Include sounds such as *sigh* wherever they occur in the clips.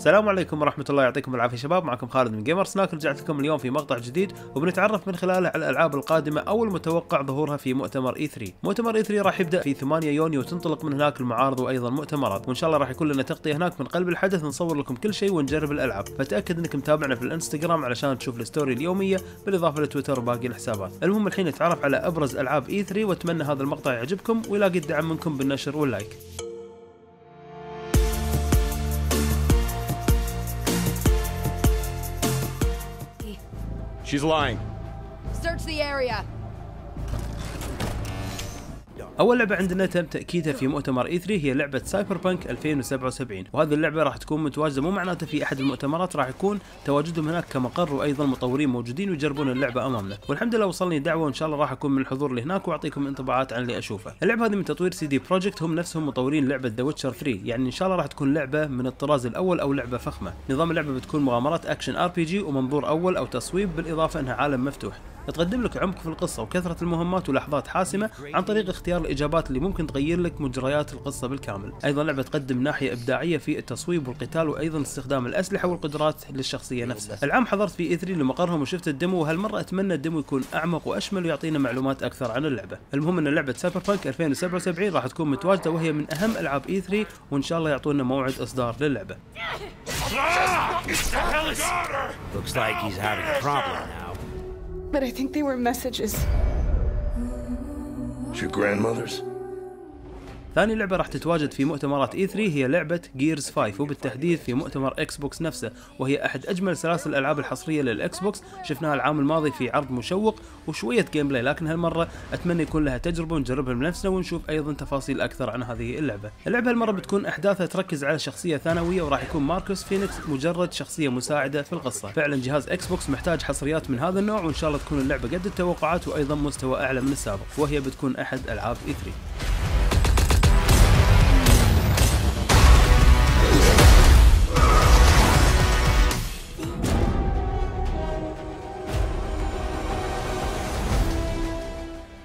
السلام عليكم ورحمة الله يعطيكم العافية شباب. معكم خالد من Gamer Snack رجعت لكم اليوم في مقطع جديد وبنتعرف من خلاله على الألعاب القادمة أو المتوقع ظهورها في مؤتمر E3 مؤتمر E3 راح يبدأ في 8 يونيو وتنطلق من هناك المعارض وأيضا مؤتمرات وإن شاء الله راح يكون لنا تغطية هناك من قلب الحدث نصور لكم كل شيء ونجرب الألعاب. فتأكد أنك متابعنا في الإنستغرام علشان تشوف ال story اليومية بالإضافة لتويتر وباقي الحسابات. المهم الحين نتعرف على أبرز ألعاب E3 وأتمنى هذا المقطع يعجبكم ويلاقي الدعم منكم بالنشر وال like. She's lying. Search the area. أول لعبة عندنا تم تأكيدها في مؤتمر E3 هي لعبة Cyberpunk 2077 وهذه اللعبة راح تكون متواجده مو معناته في أحد المؤتمرات راح يكون تواجدهم هناك كمقر وأيضا مطورين موجودين ويجربون اللعبة أمامنا. والحمد لله وصلني دعوة وان شاء الله راح أكون من الحضور اللي هناك وأعطيكم انطباعات عن اللي أشوفه. اللعبة هذه من تطوير CD Projekt هم نفسهم مطورين لعبة The Witcher 3 يعني إن شاء الله راح تكون لعبة من الطراز الأول أو لعبة فخمة. نظام اللعبة بتكون مغامرات action RPG ومنظور أول أو تصويب بالإضافة إنها عالم مفتوح. تقدم لك عمق في القصة وكثرة المهمات ولحظات حاسمة عن طريق اختيار الإجابات اللي ممكن تغير لك مجريات القصة بالكامل. أيضا لعبة تقدم ناحية إبداعية في التصويب والقتال وأيضا استخدام الأسلحة والقدرات للشخصية نفسها. العام حضرت في E3 لمقرهم وشفت ال demo وهالمرة أتمنى ال demo يكون أعمق وأشمل ويعطينا معلومات أكثر عن اللعبة. المهم أن لعبة Cyberpunk 2077 راح تكون متواجدة وهي من أهم ألعاب E3 وإن شاء الله يعطونا موعد إصدار للعبة. Looks like he's having a problem now. But I think they were messages. It's your grandmother's? ثاني لعبة راح تتواجد في مؤتمرات E3 هي لعبة Gears 5 وبالتحديد في مؤتمر Xbox نفسه وهي أحد أجمل سلاسل الألعاب الحصرية لل Xbox شفناها العام الماضي في عرض مشوق وشوية gameplay لكن هالمرة أتمنى يكون لها تجربة ونجربها بنفسنا ونشوف أيضا تفاصيل أكثر عن هذه اللعبة. اللعبة هالمرة بتكون أحداثها تركز على شخصية ثانوية وراح يكون Marcus Fenix مجرد شخصية مساعدة في القصة. فعلا جهاز Xbox محتاج حصريات من هذا النوع وإن شاء الله تكون اللعبة قد التوقعات وأيضا مستوى أعلى من السابق وهي بتكون أحد ألعاب E3.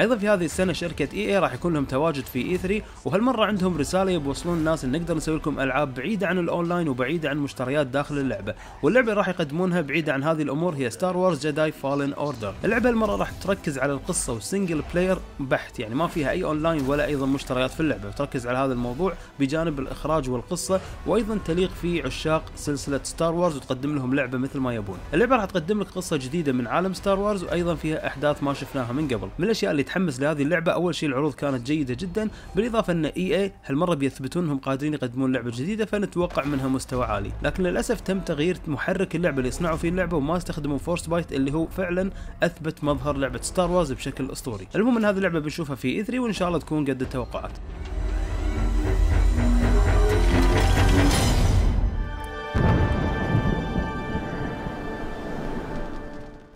أيضا في هذه السنة شركة EA راح يكون لهم تواجد في E3 وهالمرة عندهم رسالة يبون يوصلون الناس إن نقدر نسوي لكم ألعاب بعيدة عن الأونلاين وبعيدة عن مشتريات داخل اللعبة. واللعبة راح يقدمونها بعيدة عن هذه الأمور هي Star Wars Jedi Fallen Order اللعبة هالمرة راح تركز على القصة وال single player بحت يعني ما فيها أي أونلاين ولا أيضا مشتريات في اللعبة تركز على هذا الموضوع بجانب الإخراج والقصة وأيضا تليق في عشاق سلسلة Star Wars وتقدم لهم لعبة مثل ما يبون. اللعبة راح تقدم لك قصة جديدة من عالم Star Wars وأيضا فيها أحداث ما شفناها من قبل. من الأشياء اللي تحمس لهذه اللعبة. أول شيء العروض كانت جيدة جدا. بالإضافة إن EA هالمرة بيثبتون انهم قادرين يقدمون لعبة جديدة فنتوقع منها مستوى عالي. لكن للأسف تم تغيير محرك اللعبة اللي يصنعوا فيه اللعبة وما استخدموا Frostbite اللي هو فعلا أثبت مظهر لعبة Star Wars بشكل أسطوري. المهم إن هذه اللعبة بنشوفها في E3 وإن شاء الله تكون قد التوقعات.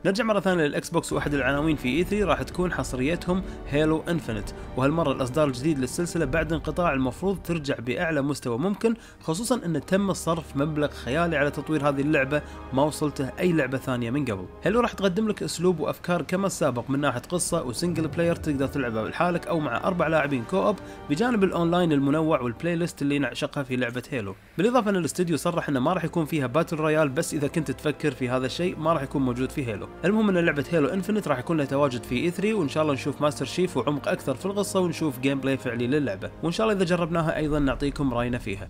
نرجع مرة ثانية لل Xbox وأحد العناوين في E3 راح تكون حصريتهم Halo Infinite وهالمرة الإصدار الجديد للسلسلة بعد انقطاع المفروض ترجع بأعلى مستوى ممكن خصوصا أن تم صرف مبلغ خيالي على تطوير هذه اللعبة؟ ما وصلته أي لعبة ثانية من قبل. Halo راح تقدم لك أسلوب وأفكار كما السابق من ناحية قصة و single player تقدر تلعبها لحالك أو مع أربع لاعبين co-op بجانب الأونلاين المنوع وال playlist اللي نعشقها في لعبة Halo بالإضافة أن الاستديو صرح أنه ما راح يكون فيها battle royale بس إذا كنت تفكر في هذا الشيء ما راح يكون موجود في Halo المهم إن لعبة Halo Infinite راح يكون لها تواجد في E3 وإن شاء الله نشوف Master Chief وعمق أكثر في القصة ونشوف gameplay فعلي للعبة. وإن شاء الله إذا جربناها أيضا نعطيكم رأينا فيها.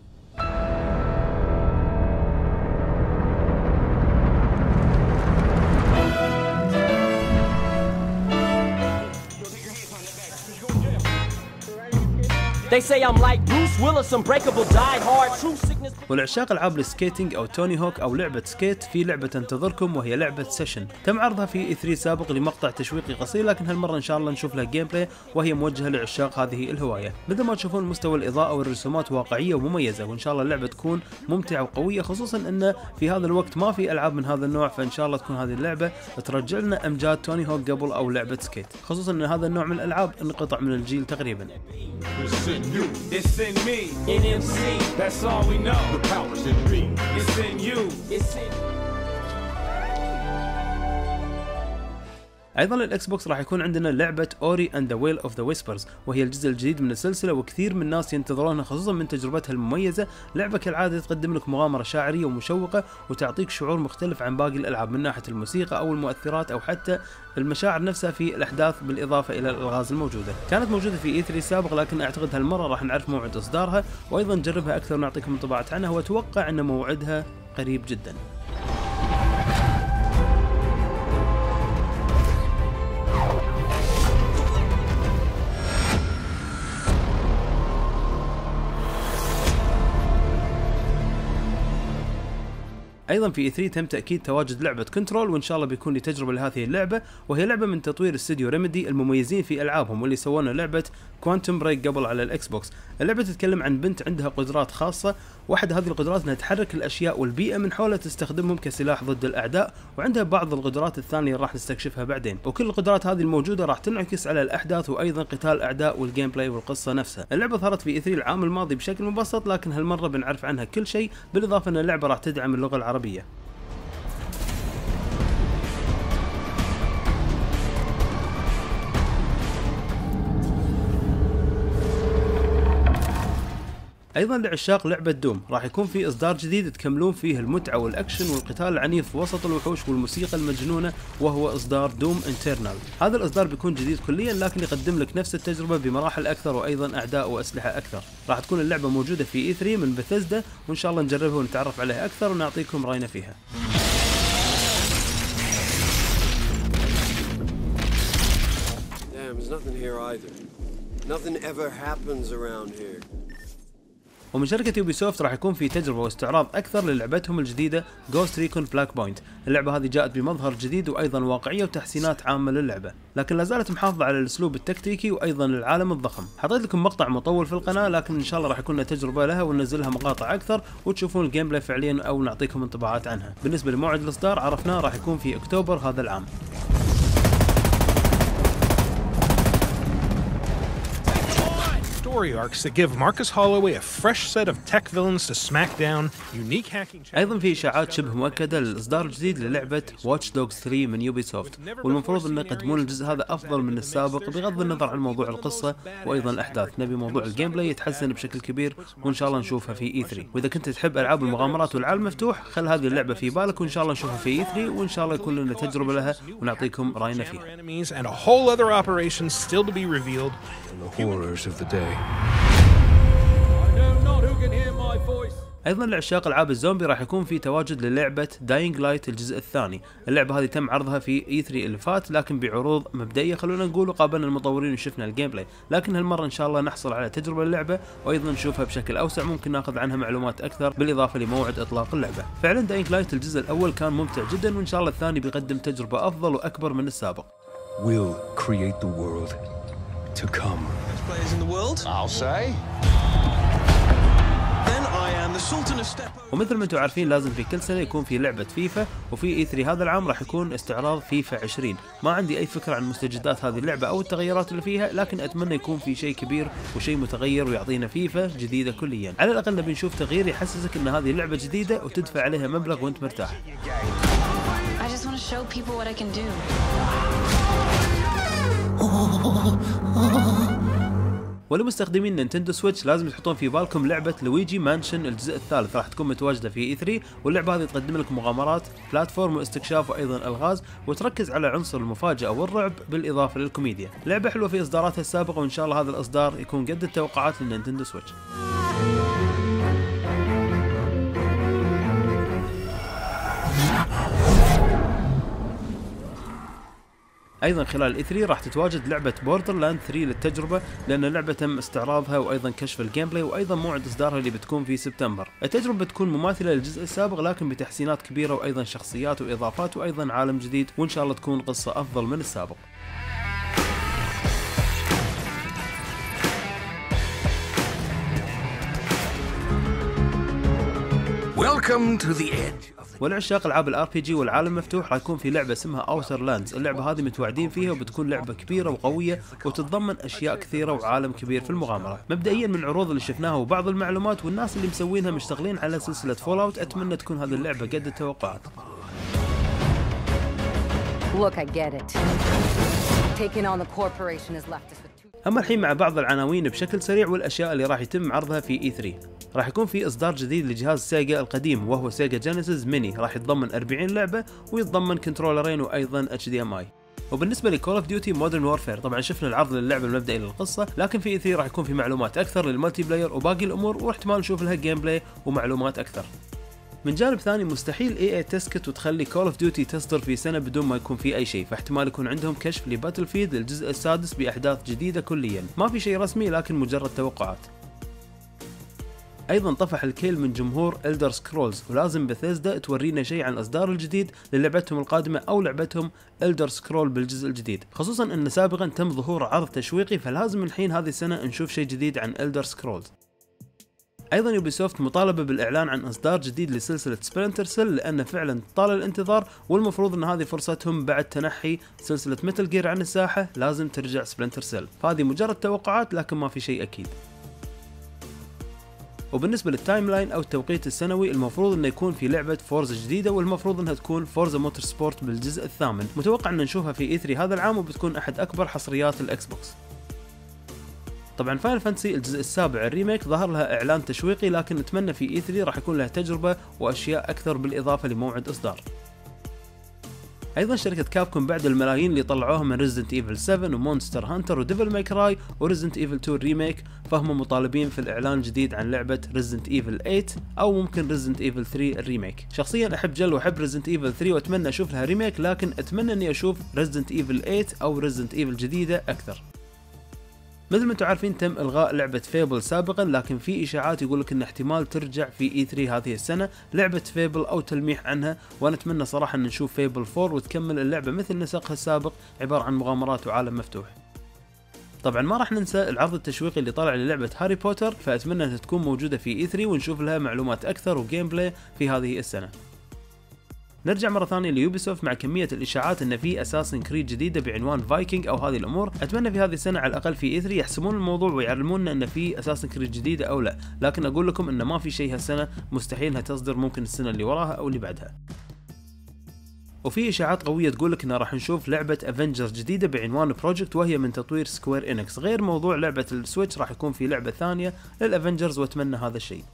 They say I'm like Bruce Willis, unbreakable, die hard, true ولعشاق العاب ال skating أو Tony Hawk أو لعبة Skate في لعبة تنتظركم وهي لعبة Session تم عرضها في E3 سابق بمقطع تشويقي قصير لكن هالمرة إن شاء الله نشوف لها gameplay وهي موجهة لعشاق هذه الهواية مثل ما تشوفون مستوى الإضاءة والرسومات واقعية ومميزة وإن شاء الله اللعبة تكون ممتعة وقوية خصوصا إن في هذا الوقت ما في ألعاب من هذا النوع فإن شاء الله تكون هذه اللعبة ترجع لنا أمجاد Tony Hawk قبل أو لعبة Skate خصوصا إن هذا النوع من الألعاب انقطع من الجيل تقريبا. It's in me. NMC, That's all we know. powers that be. It's in you. It's in you. أيضا ال Xbox راح يكون عندنا لعبة Ori and the Will of the Wisps وهي الجزء الجديد من السلسلة وكثير من الناس ينتظرونها خصوصا من تجربتها المميزة. لعبة كالعادة تقدم لك مغامرة شاعرية ومشوقة وتعطيك شعور مختلف عن باقي الألعاب من ناحية الموسيقى أو المؤثرات أو حتى المشاعر نفسها في الأحداث بالإضافة إلى الألغاز الموجودة. كانت موجودة في E3 سابق لكن أعتقد هالمرة راح نعرف موعد إصدارها وأيضا نجربها أكثر ونعطيكم انطباعات عنها وأتوقع أن موعدها قريب جدا. أيضا في E3 تم تأكيد تواجد لعبة Control وإن شاء الله بيكون لي تجربة لهذه اللعبة وهي لعبة من تطوير استوديو Remedy المميزين في ألعابهم واللي سوونا لعبة Quantum Break قبل على ال Xbox. اللعبة تتكلم عن بنت عندها قدرات خاصة واحد هذه القدرات إنها تحرك الأشياء والبيئة من حولها تستخدمهم كسلاح ضد الأعداء وعندها بعض القدرات الثانية راح نستكشفها بعدين. وكل القدرات هذه الموجودة راح تنعكس على الأحداث وأيضا قتال الأعداء وال gameplay والقصة نفسها. اللعبة ظهرت في E3 العام الماضي بشكل مبسط لكن هالمرة بنعرف عنها كل شيء بالإضافة إن اللعبة راح تدعم اللغة العربية. أيضا لعشاق لعبة Doom راح يكون في إصدار جديد تكملون فيه المتعة والأكشن والقتال العنيف وسط الوحوش والموسيقى المجنونة وهو إصدار Doom Eternal هذا الإصدار بيكون جديد كليا لكن يقدم لك نفس التجربة بمراحل أكثر وأيضا أعداء وأسلحة أكثر راح تكون اللعبة موجودة في E3 من بثزدا وإن شاء الله نجربها ونتعرف عليها أكثر ونعطيكم رأينا فيها Damn, there's nothing here either. Nothing ever happens around here. ومن شركة Ubisoft راح يكون في تجربة واستعراض أكثر للعبتهم الجديدة Ghost Recon Breakpoint، اللعبة هذه جاءت بمظهر جديد وأيضا واقعية وتحسينات عامة للعبة، لكن لا زالت محافظة على الأسلوب التكتيكي وأيضا العالم الضخم، حطيت لكم مقطع مطول في القناة لكن إن شاء الله راح يكون لنا تجربة لها وننزلها مقاطع أكثر وتشوفون ال gameplay فعليا أو نعطيكم انطباعات عنها، بالنسبة لموعد الإصدار عرفناه راح يكون في أكتوبر هذا العام. Story arcs that give Marcus Holloway a fresh set of tech villains to smack down, unique hacking أيضا في اشاعات شبه مؤكده للاصدار الجديد للعبه Watch Dogs 3 من Ubisoft والمفروض ان يقدمون الجزء هذا افضل من السابق بغض النظر عن موضوع القصة وأيضا الاحداث نبي موضوع ال gameplay يتحسن بشكل كبير وان شاء الله نشوفها في E3 واذا كنت تحب العاب المغامرات والعالم المفتوح خل هذه اللعبه في بالك وان شاء الله نشوفها في E3 وان شاء الله يكون لنا تجربه لها ونعطيكم راينا فيها enemies and a whole other operation still to be revealed in the horrors of the day. أيضا لعشاق ألعاب الزومبي راح يكون في تواجد للعبة Dying Light الجزء الثاني. اللعبة هذه تم عرضها في E3 اللي فات لكن بعروض مبدئية خلونا نقول وقابلنا المطورين وشفنا ال gameplay لكن هالمرة إن شاء الله نحصل على تجربة للعبة وأيضا نشوفها بشكل أوسع ممكن ناخذ عنها معلومات أكثر بالإضافة لموعد إطلاق اللعبة. فعلا Dying Light الجزء الأول كان ممتع جدا وإن شاء الله الثاني بيقدم تجربة أفضل وأكبر من السابق. Will create the world to come. Players in the world. I'll say. Then I am the Sultan of Step. ومثل ما أنتم عارفين لازم في كل سنة يكون في لعبة فيفا وفي E3 هذا العام راح يكون استعراض فيفا 20 ما عندي أي فكرة عن مستجدات هذه اللعبة أو التغيرات اللي فيها لكن أتمنى يكون في شيء كبير وشيء متغير ويعطينا فيفا جديدة كليا على الأقل نبي نشوف تغيير يحسسك إن هذه لعبه جديدة وتدفع عليها مبلغ وأنت مرتاح *laughs* ولمستخدمين Nintendo Switch لازم تحطون في بالكم لعبة Luigi's Mansion الجزء الثالث. راح تكون متواجدة في E3 واللعبة هذه تقدم لك مغامرات platform واستكشاف وأيضا ألغاز وتركز على عنصر المفاجأة والرعب بالإضافة للكوميديا. لعبة حلوة في إصداراتها السابقة وإن شاء الله هذا الإصدار يكون قد التوقعات لل Nintendo Switch. أيضا خلال E3 راح تتواجد لعبة Borderlands 3 للتجربة لأن اللعبة تم استعراضها وأيضا كشف ال gameplay وأيضا موعد إصدارها اللي بتكون في سبتمبر. التجربة بتكون مماثلة للجزء السابق لكن بتحسينات كبيرة وأيضا شخصيات وإضافات وأيضا عالم جديد وإن شاء الله تكون قصة أفضل من السابق. Welcome to the edge. ولعشاق العاب ال RPG والعالم المفتوح راح يكون في لعبة اسمها Outer Worlds، اللعبة هذه متوعدين فيها وبتكون لعبة كبيرة وقوية وتتضمن أشياء كثيرة وعالم كبير في المغامرة، مبدئيا من العروض اللي شفناها وبعض المعلومات والناس اللي مسوينها مشتغلين على سلسلة Fallout أتمنى تكون هذه اللعبة قد التوقعات. Look, I get it. Taking on the corporation has left us with two. اما الحين مع بعض العناوين بشكل سريع والأشياء اللي راح يتم عرضها في E3 راح يكون في إصدار جديد لجهاز Sega القديم وهو Sega Genesis Mini. راح يتضمن 40 لعبة ويتضمن كنترولرين وأيضا HDMI وبالنسبة ل Call of Duty Modern Warfare طبعا شفنا العرض للعبة المبدئي للقصة لكن في E3 راح يكون في معلومات أكثر لل multiplayer وباقي الأمور واحتمال نشوف لها gameplay ومعلومات أكثر. من جانب ثاني مستحيل EA تسكت وتخلي Call of Duty تصدر في سنة بدون ما يكون في أي شيء. فاحتمال يكون عندهم كشف ل Battlefield الجزء السادس بأحداث جديدة كليا. ما في شيء رسمي لكن مجرد توقعات. أيضا طفح الكيل من جمهور Elder Scrolls ولازم بثيزدا تورينا شيء عن الاصدار الجديد للعبتهم القادمة أو لعبتهم Elder Scrolls بالجزء الجديد. خصوصا أن سابقا تم ظهور عرض تشويقي فلازم الحين هذه السنة نشوف شيء جديد عن Elder Scrolls أيضا Ubisoft مطالبة بالإعلان عن أصدار جديد لسلسلة Splinter Cell لأن فعلا طال الانتظار والمفروض أن هذه فرصتهم بعد تنحي سلسلة Metal Gear عن الساحة لازم ترجع Splinter Cell فهذه مجرد توقعات لكن ما في شيء أكيد. وبالنسبة لل timeline أو التوقيت السنوي المفروض أنه يكون في لعبة Forza جديدة والمفروض أنها تكون Forza Motorsport بالجزء الثامن متوقع أن نشوفها في E3 هذا العام وبتكون أحد أكبر حصريات ال Xbox طبعا Final Fantasy الجزء السابع ال remake ظهر لها إعلان تشويقي لكن نتمنى في E3 راح يكون لها تجربة وأشياء أكثر بالإضافة لموعد إصدار. أيضا شركة Capcom بعد الملايين اللي طلعوها من Resident Evil 7 و Monster Hunter و Devil May Cry و Resident Evil 2 remake فهم مطالبين في الإعلان الجديد عن لعبة Resident Evil 8 أو ممكن Resident Evil 3 ال remake. شخصيا أحب Jill وأحب Resident Evil 3 وأتمنى أشوف لها remake لكن أتمنى إني أشوف Resident Evil 8 أو Resident Evil جديدة أكثر. مثل ما أنتم عارفين تم إلغاء لعبة Fable سابقا لكن في إشاعات يقول لك إن احتمال ترجع في E3 هذه السنة لعبة Fable أو تلميح عنها وأنا اتمنى صراحة إن نشوف Fable 4 وتكمل اللعبة مثل نسقها السابق عبارة عن مغامرات وعالم مفتوح. طبعا ما راح ننسى العرض التشويقي اللي طلع للعبة هاري بوتر فأتمنى إنها تكون موجودة في E3 ونشوف لها معلومات أكثر و gameplay في هذه السنة. نرجع مرة ثانية ل Ubisoft مع كمية الإشاعات أن في Assassin's Creed جديدة بعنوان فايكنج أو هذه الأمور، أتمنى في هذه السنة على الأقل في E3 يحسمون الموضوع ويعلمونا أن في Assassin's Creed جديدة أو لا، لكن أقول لكم أن ما في شيء هالسنة مستحيل أنها تصدر ممكن السنة اللي وراها أو اللي بعدها. وفي إشاعات قوية تقول لك إن راح نشوف لعبة Avengers جديدة بعنوان Project وهي من تطوير Square Enix غير موضوع لعبة ال Switch راح يكون في لعبة ثانية لل Avengers وأتمنى هذا الشيء.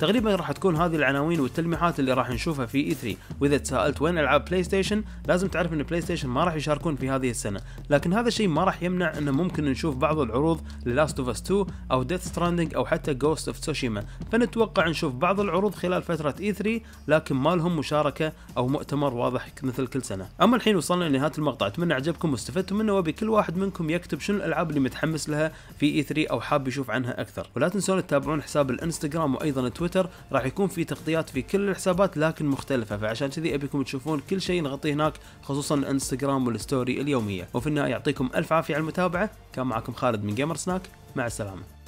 تقريبا راح تكون هذه العناوين والتلميحات اللي راح نشوفها في E3 وإذا تساءلت وين ألعاب PlayStation لازم تعرف إن PlayStation ما راح يشاركون في هذه السنة. لكن هذا الشيء ما راح يمنع انه ممكن نشوف بعض العروض ل Last of Us 2 أو Death Stranding أو حتى Ghost of Tsushima فنتوقع نشوف بعض العروض خلال فترة E3 لكن ما لهم مشاركة أو مؤتمر واضح مثل كل سنة. أما الحين وصلنا لنهاية المقطع. أتمنى عجبكم واستفدتم منه وأبي كل واحد منكم يكتب شنو الألعاب اللي متحمس لها في E3 أو حاب يشوف عنها أكثر. ولا تنسون تتابعون حساب الإنستغرام وأيضا تويتر راح يكون في تغطيات في كل الحسابات لكن مختلفة. فعشان كذي أبيكم تشوفون كل شيء نغطيه هناك خصوصا الإنستغرام وال story اليومية. وفي النهاية يعطيكم ألف عافية على المتابعة. كان معكم خالد من Gamer Snack مع السلامة.